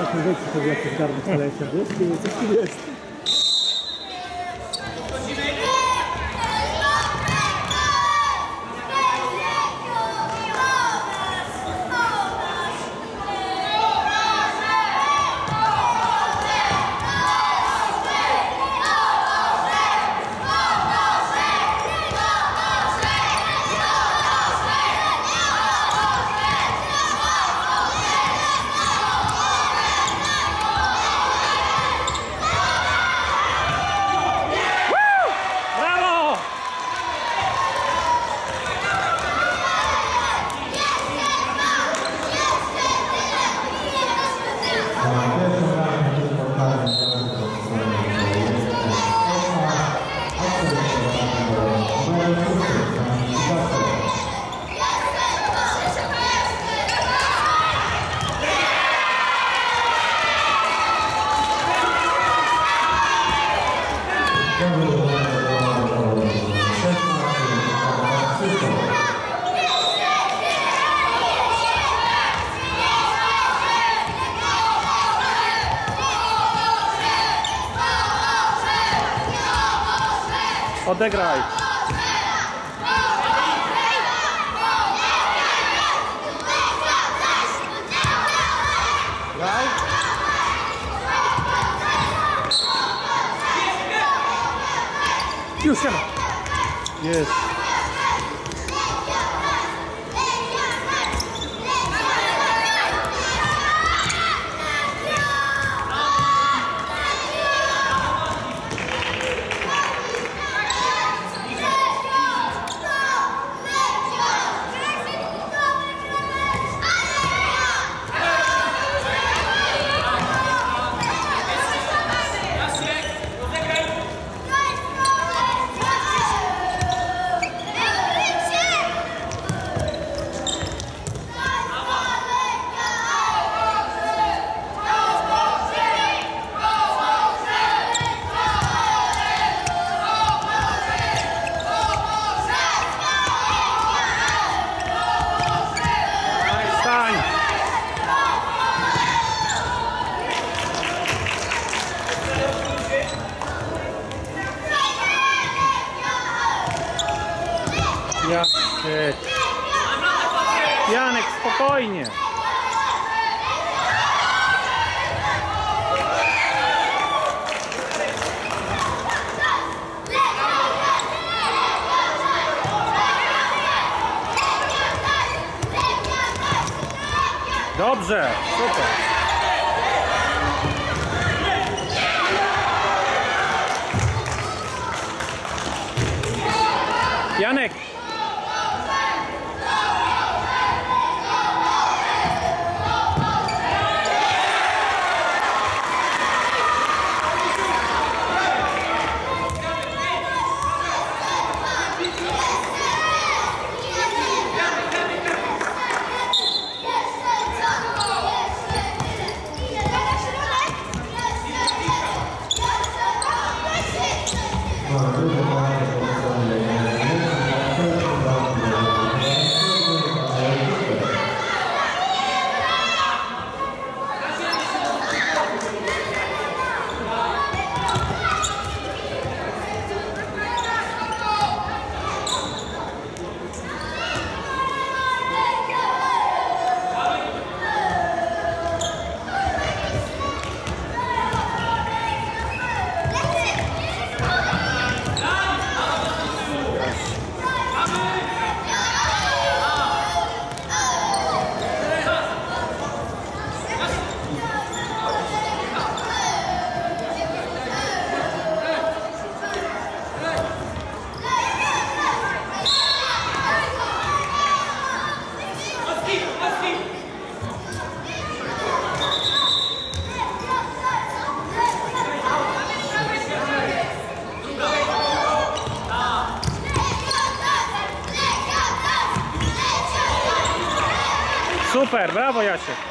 Wiesz, co jak coś garnek poleciał, wiesz? Coś tu jest. Odegraj. Graj. Już siema. Jest. E, Janek, spokojnie. Dobrze, super. Janek. Super, brawo Jasiek.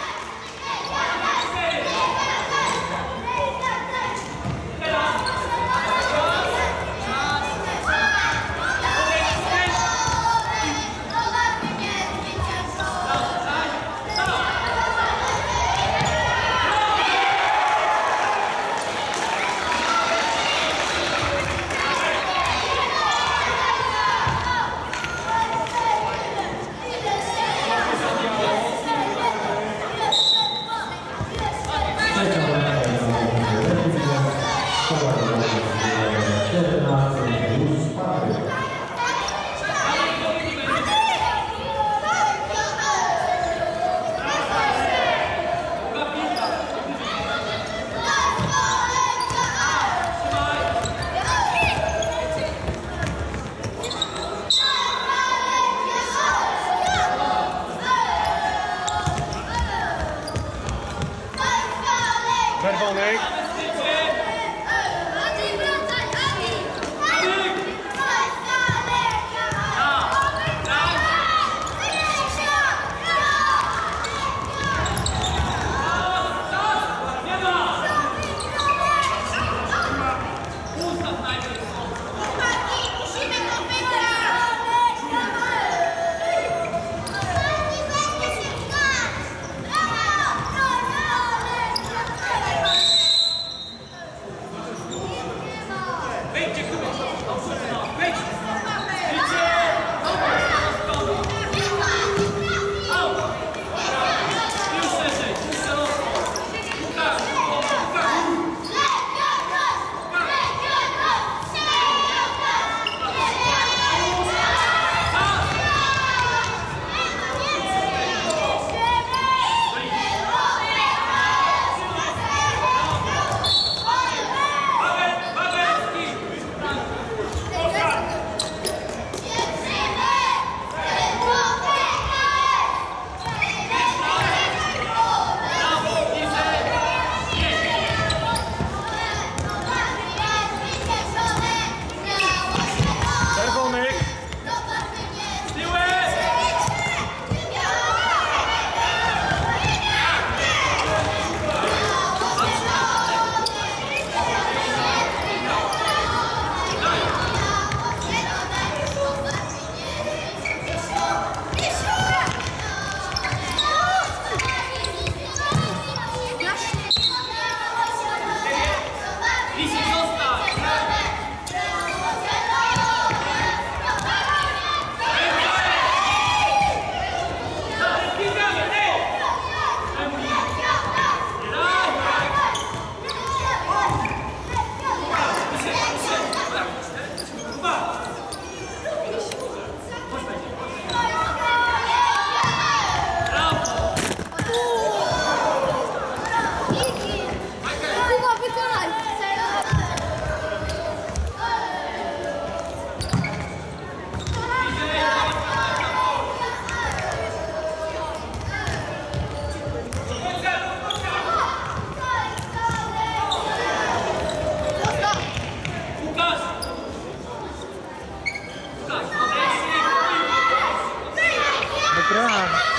pra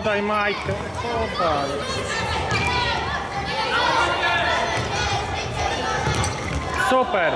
Podaj Majkę, podaj. Super.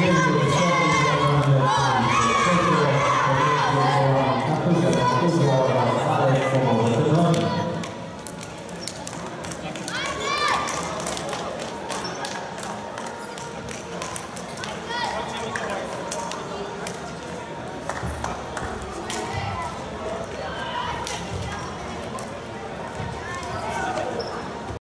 Thank you.